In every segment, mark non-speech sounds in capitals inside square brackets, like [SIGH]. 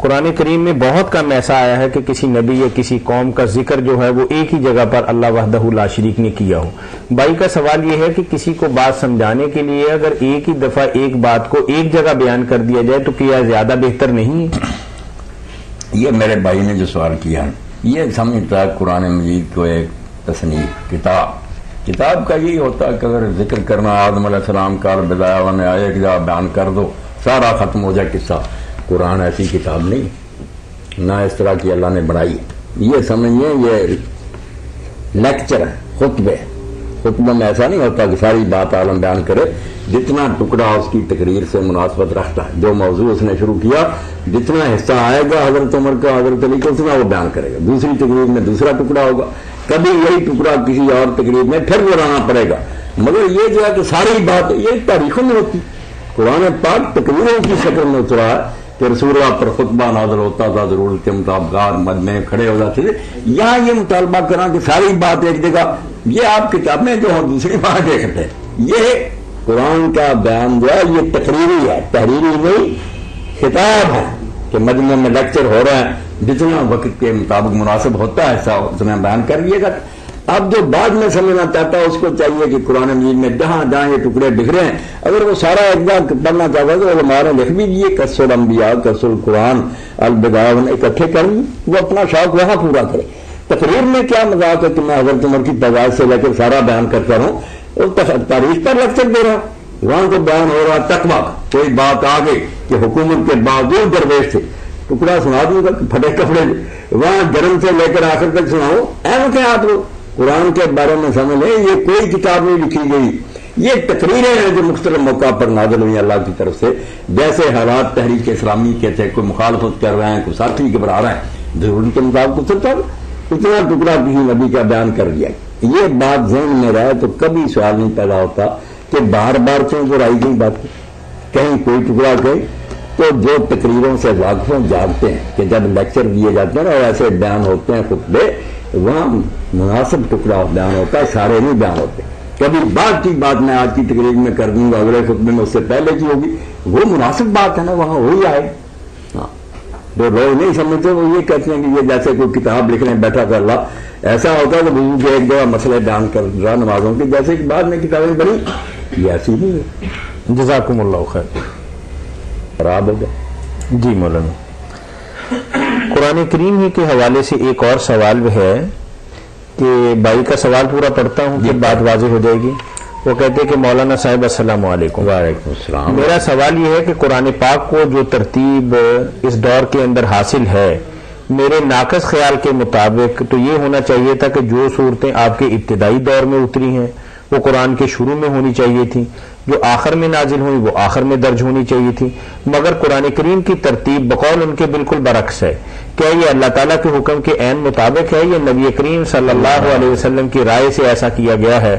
कुरान करीम में बहुत कम ऐसा आया है कि किसी नबी या किसी कौम का ज़िक्र जो है वो एक ही जगह पर अल्लाह वहदहुल्ला शरीक ने किया हो। भाई का सवाल यह है कि किसी को बात समझाने के लिए अगर एक ही दफ़ा एक बात को एक जगह बयान कर दिया जाए तो क्या ज़्यादा बेहतर नहीं है? ये मेरे भाई ने जो सवाल किया ये समझता है कुरान मजीद को एक तसनीफ किताब। किताब का यही होता है कि अगर ज़िक्र करना, आदम सलाम का बिदाया कि बयान कर दो, सारा खत्म हो जाए किस्सा। कुरान ऐसी किताब नहीं, ना इस तरह की अल्लाह ने बनाई। ये समझिए, ये लेक्चर है, खुतबे। खुतबे में ऐसा नहीं होता कि सारी बात आलम बयान करे, जितना टुकड़ा उसकी तकरीर से मुनासबत रखता है। जो मौजू उसने शुरू किया, जितना हिस्सा आएगा हज़रत उमर का, हज़रत अली का, उतना वो बयान करेगा। दूसरी तकरीर में दूसरा टुकड़ा होगा। कभी यही टुकड़ा किसी और तकरीर में फिर दोहराना पड़ेगा। मगर ये जो है कि सारी बात, ये तारीखों में होती। कुरान पाक तकरीरों की शक्ल में उतरा है। कि रसूला पर खुतबा नाजर होता था ज़रूरत के मुताबिक मद में खड़े हो जाते थे। यहाँ ये मुतालबा करा कि सारी बात एक जगह, ये आप किताबें जो हम दूसरी बात देखते हैं। ये कुरान का बयान जो है, ये तकरीरी है। तहरीरी नहीं, खिताब है कि मजमे में लेक्चर हो रहा है। जितना वक्त के मुताबिक मुनासिब होता है, ऐसा उतना बयान कर लिएगा अब जो बाद में समझना चाहता है, उसको चाहिए कि कुरान मजीद में जहाँ जहाँ ये टुकड़े बिखरे हैं अगर वो सारा एक बार पढ़ना चाहता है तो हमारे लिख भी दिए, कसुल अम्बिया कसुल कुरान, अलबिदावन इकट्ठे कर वो अपना शौक वहाँ पूरा करे। तकरीर में क्या मज़ाक है कि मैं हज़रत उमर की पैदाइश से लेकर सारा बयान करता रहूँ और तारीख पर लेक्चर दे रहा वहाँ तो बयान हो रहा तकवा। कोई बात आ गई कि हुकूमत के बावजूद दरवेश थे। टुकड़ा सुना दूँगा फटे कपड़े वहाँ गर्म से लेकर आखिर तक सुनाओ एम क्या आप लोग? कुरान के बारे में समझ लें, ये कोई किताब नहीं लिखी गई। ये तकरीरें हैं जो मुख्तल मौका पर नाजल हुई अल्लाह की तरफ़ से। जैसे हालात तहरीक इस्लामी के थे, कोई मुखालफत कर रहे हैं, कोई साथी घबरा रहे हैं ज़रूरत के मुताबिक उतर उतना टुकड़ा किसी नबी का बयान कर दिया। ये बात जहन में रहे तो कभी सवाल नहीं पैदा होता कि बार बार क्यों दोहराई गई बात? कहीं कोई टुकड़ा कहे तो जो तकरीरों से वाकफों जानते हैं कि जब लेक्चर दिए जाते हैं और ऐसे बयान होते हैं खुतबे वहाँ मुनासिब टुकड़ा बयान होता है सारे नहीं बयान होते। कभी बात की बात मैं आज की तकरीर में कर दूँगा अगले खुतबे में उससे पहले की होगी। वो मुनासिब बात है ना वहाँ हो ही आए। हाँ। जो लोग नहीं समझते वो ये कहते हैं कि ये जैसे कोई किताब लिखने बैठा कर ला। ऐसा होता है तो बुज़ुर्ग एक दो मसले बयान कर रहा नमाजों की जैसे कि बाद में किताबें बनी ये ऐसी नहीं है। जजाकुमुल्ला खैर। खराब हो गया। जी मौलाना। कुरान करीम ही के हवाले से एक और सवाल है कि भाई का सवाल पूरा पढ़ता हूँ फिर बात वाजह हो जाएगी। वो कहते हैं कि मौलाना साहिब वालेकुम। मेरा सवाल ये है कि कुरान पाक को जो तरतीब इस दौर के अंदर हासिल है मेरे नाकस ख्याल के मुताबिक तो ये होना चाहिए था कि जो सूरतें आपके इब्तदाई दौर में उतरी हैं वो कुरान के शुरू में होनी चाहिए थी, जो आखिर में नाजिल हुई, वो आखिर में दर्ज होनी चाहिए थी। मगर कुरान करीम की तरतीब बकौल उनके बिल्कुल बरक्स है। क्या ये अल्लाह ताला के हुक्म के एन मुताबिक है? या नबी करीम सल्लल्लाहु अलैहि वसल्लम की राय से ऐसा किया गया है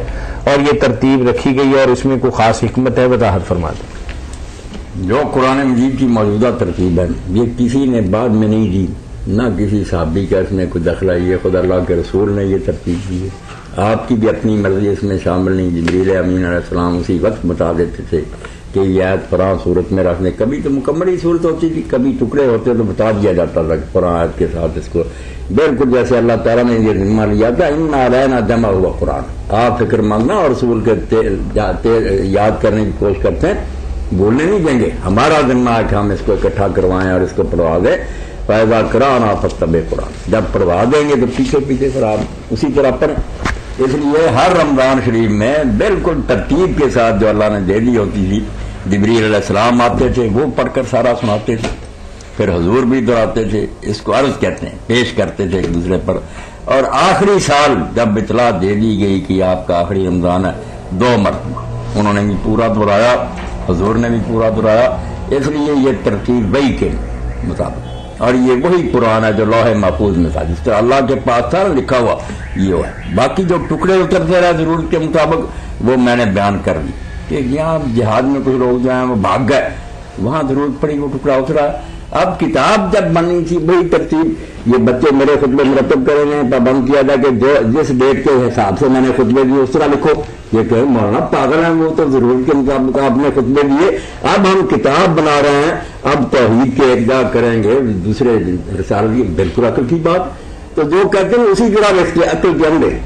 और ये तरतीब रखी गई है और इसमें कोई खास हिकमत है? वजाहत फरमा दें जो कुरान मजीद की मौजूदा तरतीब है, ये किसी ने बाद में नहीं दी। ना किसी साहबी का इसमें कोई दखला, ये खुद अल्लाह के रसूल ने यह तरतीब दी है। आपकी भी अपनी मर्ज़ी, इसमें शामिल नहीं। जबरील अमीन सलाम उसी वक्त बता देते थे कि यह फरां सूरत में रखने। कभी तो मुकम्मल ही सूरत होती थी, कभी टुकड़े होते तो बता दिया जाता था फरां आयत के साथ इसको। बिल्कुल जैसे अल्लाह ताला ने ये जिम्मा लिया था इन ना जमा हुआ कुरान। आप फ़िक्र मांगना और रसूल के याद करने की कोशिश करते हैं, बोलने नहीं देंगे। हमारा जिम्मा है कि हम इसको इकट्ठा करवाएँ और इसको पढ़वा दें। पैदा करा ना फतबे कुरान। जब पढ़वा देंगे तो पीछे पीछे फिर आप उसी तरह पढ़ें। इसलिए हर रमज़ान शरीफ में बिल्कुल तरतीब के साथ जो अल्लाह ने दे दी होती थी, जबरील सलाम आते थे, वो पढ़कर सारा सुनाते थे। फिर हजूर भी दोहराते थे, इसको अर्ज़ कहते हैं, पेश करते थे एक दूसरे पर। और आखिरी साल जब इतला दे दी गई कि आपका आखिरी रमज़ान है, दो मरतबा। उन्होंने भी पूरा दोहराया, हजूर ने भी पूरा दोहराया, इसलिए ये तरतीब वही के मुताबिक। और ये वही कुरान है जो लोहे महफूज में था, जिस तरह अल्लाह के पास था लिखा हुआ, ये है बाकी जो टुकड़े उतरते रहे ज़रूरत के मुताबिक, वो मैंने बयान कर दी। कि यहाँ जिहाद में कुछ लोग जो है, वो भाग गए। वहाँ ज़रूरत पड़ी, वो टुकड़ा उतरा। अब किताब जब बनी थी, वही तरतीब, ये बच्चे मेरे खुतबे मरतब कर रहे पाबंद किया था कि जिस डेट के हिसाब से मैंने खुतबे दिए उस तरह लिखो। ये कहे मौलाना पागल है वो तो ज़रूर के मुताबिक आपने खुतबे दिए अब हम किताब बना रहे हैं, अब तोहीद के एकदा करेंगे, दूसरे रिसाल की, बिल्कुल अकल की बात। तो जो कहते हैं, उसी जरा रखते अकल के अंदर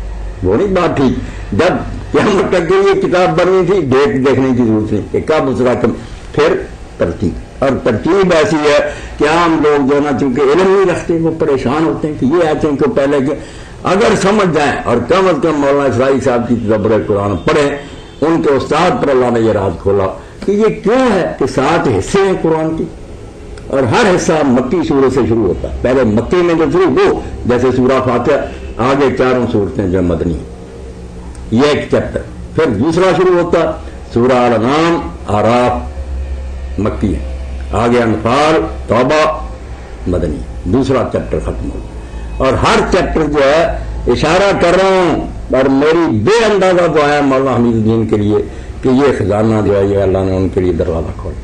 वो नहीं बात ठीक। जब क्या तक ये किताब बननी थी, डेट देखने की ज़रूरत नहीं। कि कब उस रकम फिर तरतीब और तरतीब ऐसी है कि आम लोग जो ना, चूँकि इलम नहीं रखते, वो परेशान होते हैं कि ये आते हैं कि पहले के अगर समझ जाए, और कम अज कम मौलाना इसराई साहब की जबर कुरान पढ़े, उनके उस्ताद पर अल्लाह ने यह राज खोला कि ये क्यों है कि सात हिस्से हैं कुरान की, और हर हिस्सा मक्की सूरत से शुरू होता है। पहले मक्की में जो शुरू हो, जैसे सूरा फातह, आगे चारों सूरतें जो मदनी। ये एक चैप्टर फिर दूसरा शुरू होता सूरा नाम आराफ, मक्की। है आगे अनफाल, तोबा, मदनी। दूसरा चैप्टर खत्म हो और हर चैप्टर जो है, इशारा कर रहा हूँ और मेरी बेअंदाजा दुआ है, मौलाना हमीदुद्दीन के लिए, कि ये खजाना जो है, ये अल्लाह ने उनके लिए दरवाज़ा खोला।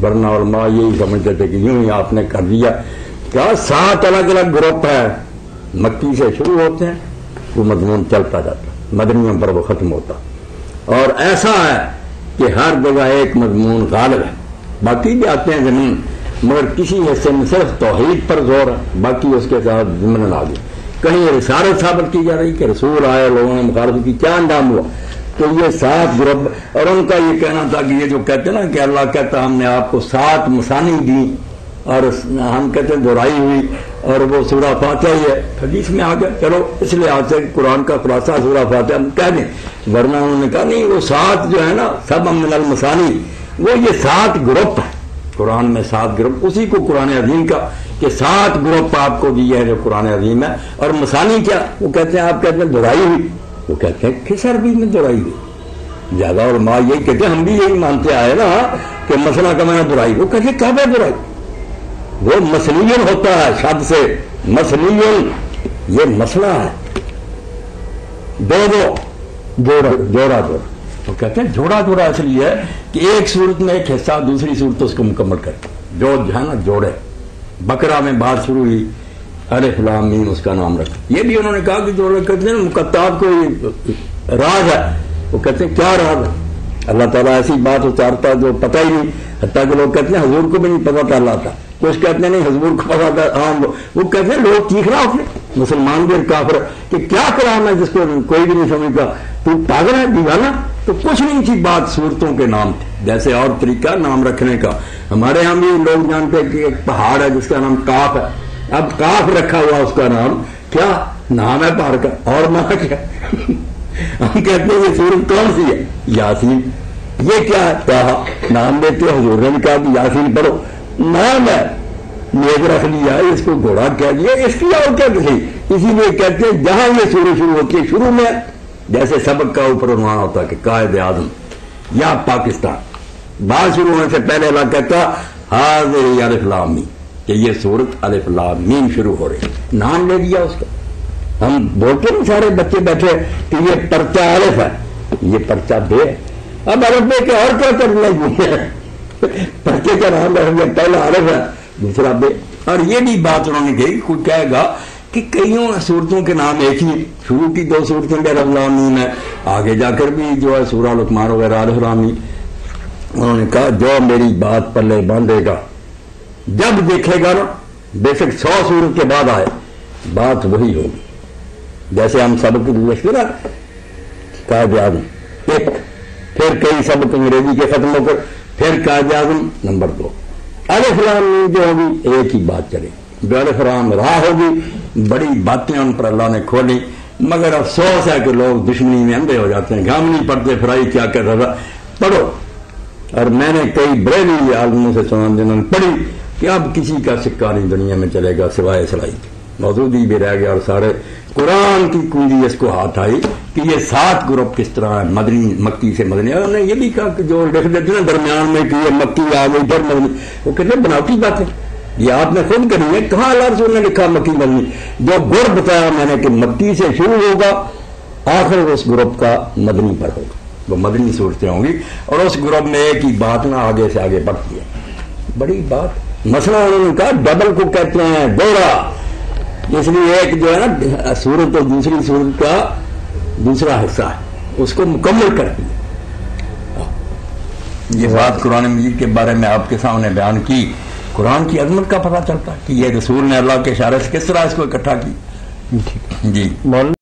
वरना और माँ यही समझते थे कि यूँ ही आपने कर दिया। क्या सात अलग अलग ग्रुप है? मक्की से शुरू होते हैं, वो मजमून चलता जाता मदनियों पर वो खत्म होता। और ऐसा है कि हर जगह एक मजमून गालब है। बाकी भी आते हैं ज़मीन। मगर किसी हिस्से में सिर्फ़ तोहहीद पर ज़ोर है बाकी उसके साथ जिमन आ गई कहीं रिसारत साबित की जा रही कि रसूल आए, लोगों ने मुखालफत की, क्या अंजाम हुआ? तो ये सात ग्रुप और उनका ये कहना था कि ये जो कहते ना कि अल्लाह कहता हमने आपको सात मसानी दी, और हम कहते हैं दोहराई हुई, और वो सूरा फातह ही है। हदीस में आ गया चलो, इसलिए आज से कुरान का खुलासा सूरा फातह हम कह दें, वरना उन्होंने कहा, नहीं, वो सात जो है ना, सब अमिन मसानी, वो ये सात ग्रुप है। कुरान में सात ग्रुप उसी को कुरान अजीम का कि सात ग्रुप आपको दिया है जो कुरान अजीम है। और मसानी क्या? वो कहते हैं आप कहते हैं दोहराई हुई। वो कहते हैं किस अरबी में दोहराई हुई? ज़्यादा और माँ यही कहते हैं हम भी यही मानते आए ना कि मसला का मैंने बुराई वो कहते कब है बुराई वो मसलियन होता है शब्द से। मसलियन ये मसला है। दो दो जोड़ा जोड़ा जोड़ा तो कहते हैं जोड़ा जोड़ा इसलिए है कि एक सूरत में एक हिस्सा, दूसरी सूरत उसको मुकम्मल कर जो है ना, जोड़े। बकरा में बात शुरू हुई अरे फलाम मीम, उसका नाम रखा। ये भी उन्होंने कहा कि जो लोग कहते हैं मुकत्ताब को राज है। वो कहते हैं, क्या राज है? अल्लाह ताला ऐसी बात उतारता जो पता ही नहीं। हत्या के लोग कहते हैं, हजूर को भी नहीं पता था अल्लाह था कुछ कहते नहीं, हजूर को पता था हाँ वो कहते हैं, लोग चीख रहा उसने मुसलमान भी काफर, कि क्या कलाम है जिसको कोई भी नहीं समझता? तू पागल है, दीवाना? तो कुछ नहीं थी बात सूरतों के नाम थे। जैसे और तरीका, नाम रखने का। हमारे यहाँ भी लोग जानते हैं कि एक पहाड़ है जिसका नाम काफ है। अब काफ रखा हुआ उसका नाम। क्या? नाम है पहाड़ का और माँ क्या? [LAUGHS] हम कहते हैं, ये सूरत कौन सी है? यासीन। ये क्या है? नाम देते हजूर ने कहा यासीन पढ़ो। नाम है मेघ रख लिया, इसको घोड़ा कह दिया, इसकी और क्या कही इसीलिए कहते हैं, जहाँ ये शुरू शुरू होती है शुरू में, जैसे सबक का ऊपर अनुमान होता है कि कायद आज़म, या पाकिस्तान। बात शुरू होने से पहले अल्लाह कहता, हाजिर अलिफ्लामी कि ये सूरत अलिफ्लामीन शुरू हो रही नाम ले दिया उसका। हम बोलते नहीं सारे बच्चे बैठे, कि ये पर्चा अलिफ है। ये पर्चा बे अब अरब बे के और क्या करना है? पर्चे का नाम है, पहला अरब है। दूसरा बे और ये भी बात उन्होंने कही, कोई कहेगा कि कईयों सूरतों के नाम एक ही, शुरू की दो सूरतें बेरमीन है आगे जाकर भी जो है सूरा लुकमान वगैरह अलहरामी उन्होंने कहा, जो मेरी बात पल्ले बांधेगा, जब देखेगा ना, बेशक सौ सूरत के बाद आए, बात वही होगी। जैसे हम सबक लिखते ना आज़म, एक, फिर कई सबक अंग्रेज़ी के खत्म होकर, फिर कायद आज़म, नंबर दो। अरे फलाम जो होगी, एक ही बात चलेगी बेलफराम राह होगी, बड़ी बातें उन पर अल्लाह ने खोली, मगर अफसोस है कि लोग दुश्मनी में अंधे हो जाते हैं घाम नहीं पड़ते फिराई क्या कर रहा? पढ़ो। और मैंने कई बरेली आलमों से सुना जिन्होंने पढ़ी कि अब किसी का सिक्का नहीं दुनिया में चलेगा सिवाय सिलाई के। मौजूदी भी रह गया और सारे कुरान की कुंजी इसको हाथ आई। कि ये सात ग्रुप किस तरह है? मदनी, मक्की से मदनी। उन्होंने ये भी कहा कि जो लिख देते ना, दरमियान में कि ये मक्की आ गई फिर मदनी। वो कहते बनावटी बातें ये आपने खुद करी है, कहा अल्लाह रसूल ने लिखा मक्की, मदनी? जो गुर बताया मैंने कि मक्की से शुरू होगा, आखिर उस ग्रुप का मदनी पर होगा। वो मदनी सूरतें होंगी, और उस ग्रुप में एक ही बात ना आगे से आगे बढ़ती है। बड़ी बात। मसला उन्होंने कहा, डबल को कहते हैं दोहरा इसलिए एक जो है ना, सूरत और दूसरी सूरत का दूसरा हिस्सा है। उसको मुकम्मल कर दिया। ये बात कुरान मजीद के बारे में आपके सामने बयान की। कुरान की अजमत का पता चलता कि ये रसूल ने अल्लाह के इशारे से किस तरह इसको इकट्ठा की जी।